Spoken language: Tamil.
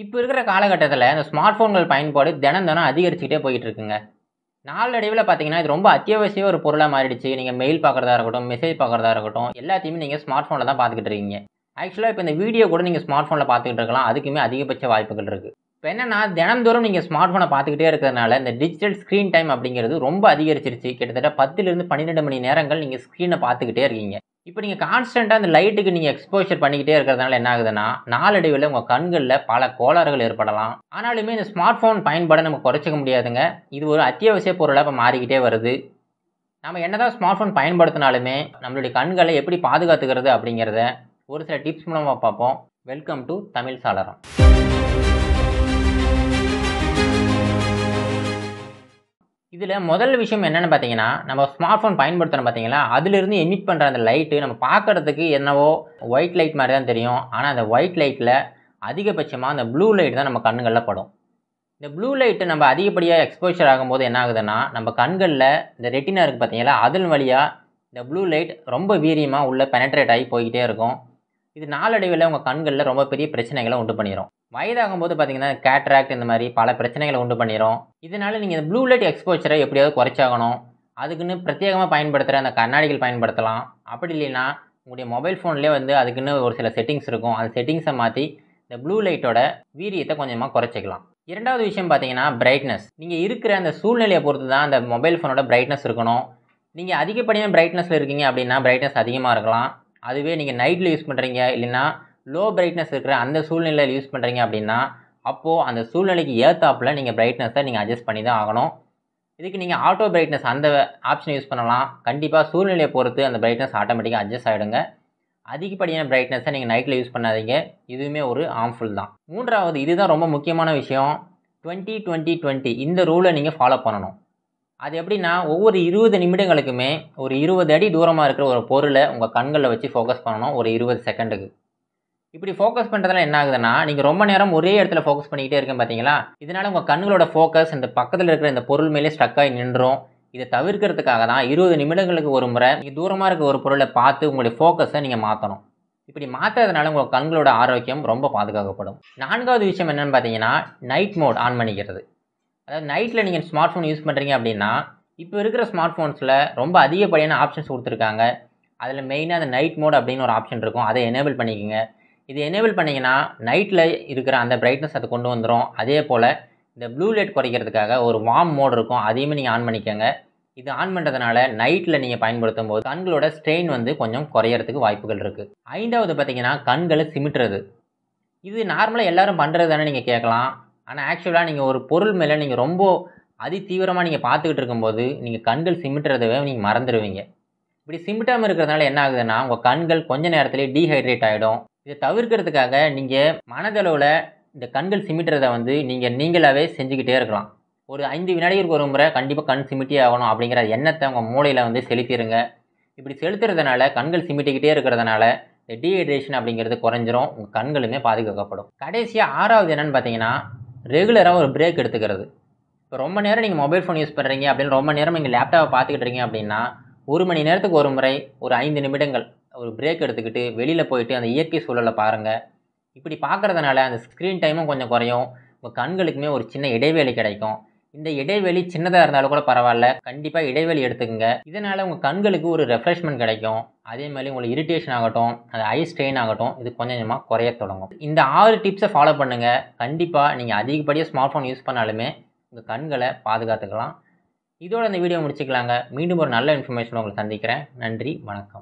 இப்போ இருக்கிற காலகட்டத்தில் இந்த ஸ்மார்ட் ஃபோன்கள் பயன்பாடு தினம் தினம் அதிகரிச்சுக்கிட்டே போயிட்டு இருக்குங்க நாளடைவில் பார்த்தீங்கன்னா இது ரொம்ப அத்தியாவசிய ஒரு பொருளாக மாறிடுச்சு. நீங்கள் மெயில் பார்க்குறதா இருக்கட்டும் மெசேஜ் பார்க்குறதா இருக்கட்டும் எல்லாத்தையுமே நீங்கள் ஸ்மார்ட் ஃபோனில் தான் பார்த்துக்கிட்டு இருக்கீங்க. ஆக்சுவலாக இப்போ இந்த வீடியோ கூட நீங்கள் ஸ்மார்ட் ஃபோனில் பார்த்துக்கிட்டு இருக்கலாம். அதுக்குமே அதிகபட்ச வாய்ப்புகள் இருக்குது இப்போ என்னென்னா தினந்தோறும் நீங்கள் ஸ்மார்ட் ஃபோனை பார்த்துக்கிட்டே இருக்கிறதுனால இந்த டிஜிட்டல் ஸ்க்ரீன் டைம் அப்படிங்கிறது ரொம்ப அதிகரிச்சிருச்சு. கிட்டத்தட்ட பத்துலேருந்து பன்னிரெண்டு மணி நேரங்கள் நீங்கள் ஸ்க்ரீனை பார்த்துக்கிட்டே இருக்கீங்க. இப்போ நீங்கள் கான்ஸ்டண்ட்டாக அந்த லைட்டுக்கு நீங்கள் எக்ஸ்போஷர் பண்ணிக்கிட்டே இருக்கிறதுனால என்ன ஆகுதுன்னா நாளடைவில் உங்கள் கண்களில் பல கோளாறுகள் ஏற்படலாம். ஆனாலுமே இந்த ஸ்மார்ட் ஃபோன் பயன்பாடை நம்ம குறைச்சிக்க முடியாதுங்க. இது ஒரு அத்தியாவசிய பொருளாக இப்போ மாறிக்கிட்டே வருது. நம்ம என்னதான் ஸ்மார்ட் ஃபோன் பயன்படுத்தினாலுமே நம்மளுடைய கண்களை எப்படி பாதுகாத்துக்கிறது அப்படிங்கிறத ஒரு சில டிப்ஸ் மூலமாக பார்ப்போம். வெல்கம் டு தமிழ் சாளரம். இதில் முதல் விஷயம் என்னென்னு பார்த்தீங்கன்னா நம்ம ஸ்மார்ட் ஃபோன் பயன்படுத்துகிறோம் பார்த்தீங்களா அதிலிருந்து எமிட் பண்ணுற அந்த லைட்டு நம்ம பார்க்குறதுக்கு என்னவோ ஒயிட் லைட் மாதிரி தான் தெரியும். ஆனால் அந்த ஒயிட் லைட்டில் அதிகபட்சமாக அந்த ப்ளூ லைட் தான் நம்ம கண்களில் படும். இந்த ப்ளூ லைட்டு நம்ம அதிகப்படியாக எக்ஸ்போஷர் ஆகும்போது என்ன ஆகுதுன்னா நம்ம கண்களில் இந்த ரெட்டினா இருக்குது பார்த்தீங்களா அதன் வழியாக இந்த ப்ளூ லைட் ரொம்ப வீரியமாக உள்ளே பெனட்ரேட் ஆகி போய்கிட்டே இருக்கும். இது நாளடைவில் உங்கள் கண்களில் ரொம்ப பெரிய பிரச்சனைகளை உண்டு பண்ணிடும் வயதாகும் போது பார்த்தீங்கன்னா கேட்ராக்ட் இந்த மாதிரி பல பிரச்சனைகளை உண்டு பண்ணிடும் இதனால் நீங்கள் இந்த ப்ளூ லைட் எக்ஸ்போச்சரை எப்படியாவது குறைச்சாகணும். அதுக்குன்னு பிரத்யேகமாக பயன்படுத்துகிற அந்த கண்ணாடிகள் பயன்படுத்தலாம். அப்படி இல்லைன்னா உங்களுடைய மொபைல் ஃபோன்லேயே வந்து அதுக்குன்னு ஒரு சில செட்டிங்ஸ் இருக்கும். அந்த செட்டிங்ஸை மாற்றி இந்த ப்ளூ லைட்டோட வீரியத்தை கொஞ்சமாக குறைச்சிக்கலாம். இரண்டாவது விஷயம் பார்த்தீங்கன்னா பிரைட்னஸ் நீங்கள் இருக்கிற அந்த சூழ்நிலையை பொறுத்து தான் அந்த மொபைல் ஃபோனோட பிரைட்னஸ் இருக்கணும். நீங்கள் அதிகப்படியான பிரைட்னஸில் இருக்கீங்க அப்படின்னா பிரைட்னஸ் அதிகமாக இருக்கலாம். அதுவே நீங்கள் நைட்டில் யூஸ் பண்ணுறீங்க இல்லைன்னா லோ பிரைட்னஸ் இருக்கிற அந்த சூழ்நிலையில் யூஸ் பண்ணுறீங்க அப்படின்னா அப்போது அந்த சூழ்நிலைக்கு ஏற்றாப்பில் நீங்கள் பிரைட்னஸை நீங்கள் அட்ஜஸ்ட் பண்ணி தான் ஆகணும். இதுக்கு நீங்கள் ஆட்டோ பிரைட்னஸ் அந்த ஆப்ஷன் யூஸ் பண்ணலாம். கண்டிப்பாக சூழ்நிலையை பொறுத்து அந்த பிரைட்னஸ் ஆட்டோமேட்டிக்காக அட்ஜஸ்ட் ஆகிடுங்க அதிகப்படியான பிரைட்னஸை நீங்கள் நைட்டில் யூஸ் பண்ணாதீங்க. இதுவுமே ஒரு ஆர்ம்ஃபுல் தான். மூன்றாவது இதுதான் ரொம்ப முக்கியமான விஷயம். டுவெண்ட்டி டுவெண்ட்டி டுவெண்ட்டி இந்த ரூலை நீங்கள் ஃபாலோ பண்ணணும். அது எப்படின்னா ஒவ்வொரு இருபது நிமிடங்களுக்குமே ஒரு இருபது அடி தூரமாக இருக்கிற ஒரு பொருளை உங்கள் கண்களில் வச்சு ஃபோக்கஸ் பண்ணணும் ஒரு இருபது செகண்டுக்கு இப்படி ஃபோக்கஸ் பண்ணுறதுல என்ன ஆகுதுன்னா நீங்கள் ரொம்ப நேரம் ஒரே இடத்துல ஃபோக்கஸ் பண்ணிக்கிட்டே இருக்கேன் பார்த்தீங்களா இதனால் உங்கள் கண்களோட ஃபோக்கஸ் இந்த பக்கத்தில் இருக்கிற இந்த பொருள் மேலே ஸ்ட்ரக் ஆகி நின்றும். இதை தவிர்க்கிறதுக்காக தான் இருபது நிமிடங்களுக்கு ஒரு முறை நீங்கள் தூரமாக இருக்க ஒரு பொருளை பார்த்து உங்களுடைய ஃபோக்கஸை நீங்கள் மாற்றணும் இப்படி மாற்றுறதுனால உங்கள் கண்களோட ஆரோக்கியம் ரொம்ப பாதுகாக்கப்படும். நான்காவது விஷயம் என்னென்னு பார்த்தீங்கன்னா நைட் மோட் ஆன் பண்ணிக்கிறது. அதாவது நைட்டில் நீங்கள் ஸ்மார்ட் ஃபோன் யூஸ் பண்ணுறீங்க அப்படின்னா இப்போ இருக்கிற ஸ்மார்ட் ஃபோன்ஸில் ரொம்ப அதிகப்படியான ஆப்ஷன்ஸ் கொடுத்துருக்காங்க. அதில் மெயினாக அந்த நைட் மோட் அப்படின்னு ஒரு ஆப்ஷன் இருக்கும். அதை எனேபிள் பண்ணிக்கோங்க. இது எனேபிள் பண்ணிங்கன்னா நைட்டில் இருக்கிற அந்த பிரைட்னஸ் அதை கொண்டு வந்துடும் அதே போல் இந்த ப்ளூ லைட் குறைக்கிறதுக்காக ஒரு வார்ம் மோட் இருக்கும். அதையுமே நீங்கள் ஆன் பண்ணிக்கோங்க. இது ஆன் பண்ணுறதுனால நைட்டில் நீங்கள் பயன்படுத்தும் போது கண்களோட ஸ்ட்ரெயின் வந்து கொஞ்சம் குறையறதுக்கு வாய்ப்புகள் இருக்குது ஐந்தாவது பார்த்தீங்கன்னா கண்களை சிமிட்டுறது. இது நார்மலாக எல்லோரும் பண்ணுறது தானே நீங்கள் கேட்கலாம். ஆனால் ஆக்சுவலாக நீங்கள் ஒரு பொருள் மேலே நீங்கள் ரொம்ப அதி தீவிரமாக நீங்கள் பார்த்துக்கிட்டு இருக்கும்போது நீங்கள் கண்கள் சிமிட்டுறதவே நீங்கள் மறந்துடுவீங்க இப்படி சிமிட்டாமல் இருக்கிறதுனால என்ன ஆகுதுன்னா உங்கள் கண்கள் கொஞ்ச நேரத்துலேயே டீஹைட்ரேட் ஆகிடும் இதை தவிர்க்கிறதுக்காக நீங்கள் மனதளவில் இந்த கண்கள் சிமிட்டுறதை வந்து நீங்கள் நீங்களாகவே செஞ்சுக்கிட்டே இருக்கலாம். ஒரு ஐந்து வினாடிகளுக்கு ஒரு முறை கண்டிப்பாக கண் சிமிட்டி ஆகணும் அப்படிங்கிற எண்ணத்தை உங்கள் மூளையில் வந்து செலுத்திடுங்க இப்படி செலுத்துறதுனால கண்கள் சிமிட்டிக்கிட்டே இருக்கிறதுனால இந்த டீஹைட்ரேஷன் அப்படிங்கிறது குறைஞ்சிரும் உங்கள் கண்களுமே பாதுகாக்கப்படும். கடைசியாக ஆறாவது என்னென்னு பார்த்தீங்கன்னா ரெகுலராக ஒரு பிரேக் எடுத்துக்கிறது. இப்போ ரொம்ப நேரம் நீங்கள் மொபைல் ஃபோன் யூஸ் பண்ணுறீங்க அப்படின்னு ரொம்ப நேரம் நீங்கள் லேப்டாப்பை பார்த்துக்கிட்டு இருக்கீங்க அப்படின்னா ஒரு மணி நேரத்துக்கு ஒரு முறை ஒரு ஐந்து நிமிடங்கள் ஒரு பிரேக் எடுத்துக்கிட்டு வெளியில் போயிட்டு அந்த இயற்கை சூழலை பாருங்கள் இப்படி பார்க்குறதுனால அந்த ஸ்க்ரீன் டைமும் கொஞ்சம் குறையும். உங்கள் கண்களுக்குமே ஒரு சின்ன இடைவேளை கிடைக்கும். இந்த இடைவெளி சின்னதாக இருந்தாலும் கூட பரவாயில்ல. கண்டிப்பாக இடைவெளி எடுத்துக்கங்க. இதனால் உங்கள் கண்களுக்கு ஒரு ரெஃப்ரெஷ்மெண்ட் கிடைக்கும். அதே மாதிரி உங்களுக்கு இரிட்டேஷன் ஆகட்டும் அது ஐ ஸ்ட்ரெயின் ஆகட்டும் இது கொஞ்சம் கொஞ்சமாக குறைய தொடங்கும். இந்த ஆறு டிப்ஸை ஃபாலோ பண்ணுங்கள் கண்டிப்பாக நீங்கள் அதிகப்படியாக ஸ்மார்ட் ஃபோன் யூஸ் பண்ணாலுமே உங்கள் கண்களை பாதுகாத்துக்கலாம். இதோட இந்த வீடியோ முடிச்சுக்கலாங்க. மீண்டும் ஒரு நல்ல இன்ஃபர்மேஷன் உங்களை சந்திக்கிறேன். நன்றி வணக்கம்.